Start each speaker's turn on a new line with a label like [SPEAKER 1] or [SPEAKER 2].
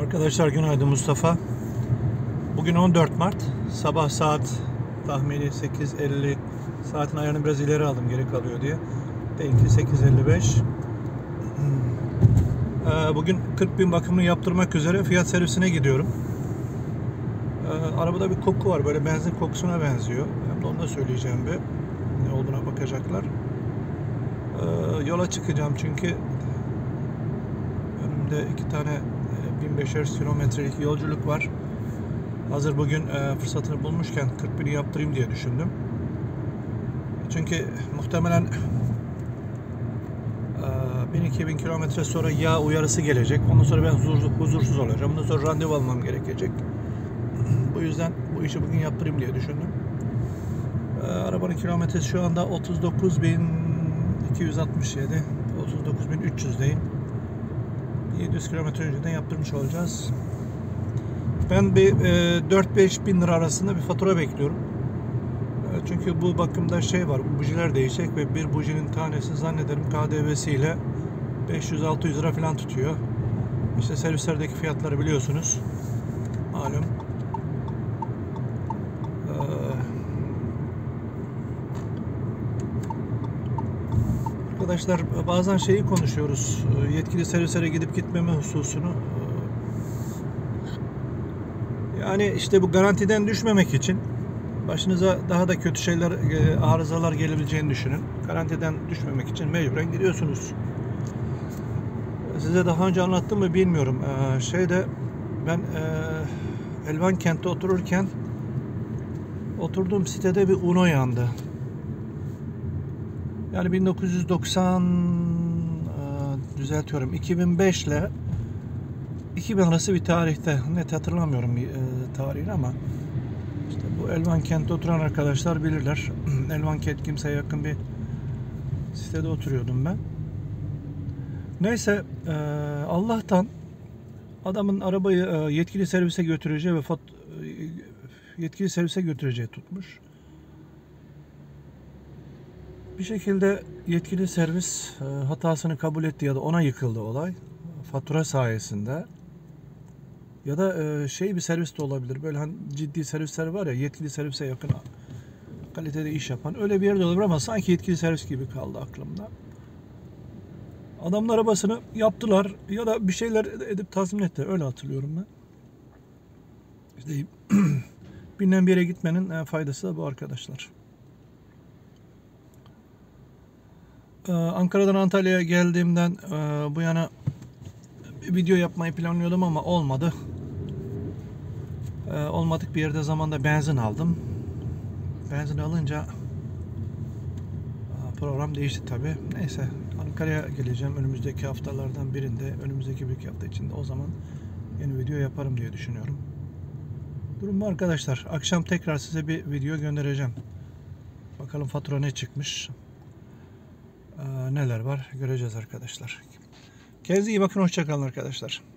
[SPEAKER 1] Arkadaşlar günaydın Mustafa. Bugün 14 Mart. Sabah saat tahmini 8.50 saatin ayarını biraz ileri aldım geri kalıyor diye. Değil ki 8.55. Ee, Bugün 40 bin bakımını yaptırmak üzere fiyat servisine gidiyorum. Ee, Arabada bir koku var böyle benzin kokusuna benziyor. Hem de onu da söyleyeceğim bir. Ne olduğuna bakacaklar. Ee, Yola çıkacağım çünkü önümde iki tane 1500 kilometrelik yolculuk var. Hazır bugün e, fırsatını bulmuşken 41'i yaptırayım diye düşündüm. Çünkü muhtemelen e, 1000-2000 kilometre sonra yağ uyarısı gelecek. Ondan sonra ben huzur, huzursuz olacağım. Ondan sonra randevu almam gerekecek. Bu yüzden bu işi bugün yaptırayım diye düşündüm. E, arabanın kilometresi şu anda 39.267 39.300'deyim. 700 kilometre önceden yaptırmış olacağız. Ben bir e, 4-5 bin lira arasında bir fatura bekliyorum. E, çünkü bu bakımda şey var, bujiler değişecek ve bir bujinin tanesi zannederim KDV'siyle 500-600 lira falan tutuyor. İşte servislerdeki fiyatları biliyorsunuz. Malum. Arkadaşlar bazen şeyi konuşuyoruz. e, Yetkili servislere gidip gitmeme hususunu. E, Yani işte bu garantiden düşmemek için başınıza daha da kötü şeyler, e, arızalar gelebileceğini düşünün. Garantiden düşmemek için mecburen gidiyorsunuz. Size daha önce anlattım mı bilmiyorum. E, Şeyde ben e, Elvan kentte otururken oturduğum sitede bir Uno yandı. Yani 1990 e, düzeltiyorum 2005 ile 2000 arası bir tarihte net hatırlamıyorum e, tarihini ama işte bu Elvan kentte oturan arkadaşlar bilirler. Elvan kent kimseye yakın bir sitede oturuyordum ben. Neyse e, Allah'tan adamın arabayı yetkili servise götüreceği ve yetkili servise götüreceği tutmuş. Bir şekilde yetkili servis e, hatasını kabul etti ya da ona yıkıldı olay. Fatura sayesinde. Ya da e, şey bir servis de olabilir. Böyle hani ciddi servisler var ya yetkili servise yakın kalitede iş yapan. Öyle bir yerde olabilir ama sanki yetkili servis gibi kaldı aklımda. Adamın arabasını yaptılar ya da bir şeyler edip tazmin etti. Öyle hatırlıyorum ben. İşte bilinen bir yere gitmenin e, faydası da bu arkadaşlar. Ankara'dan Antalya'ya geldiğimden e, bu yana video yapmayı planlıyordum ama olmadı. Ee, olmadık bir yerde zamanda benzin aldım. Benzin alınca e, program değişti tabi. Neyse Ankara'ya geleceğim önümüzdeki haftalardan birinde. Önümüzdeki bir hafta içinde o zaman yeni video yaparım diye düşünüyorum. Durum arkadaşlar. Akşam tekrar size bir video göndereceğim. Bakalım fatura ne çıkmış. Ee, neler var göreceğiz arkadaşlar. Kendinize iyi bakın. Hoşçakalın arkadaşlar.